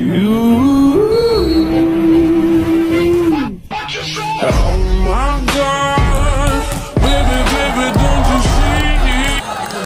You.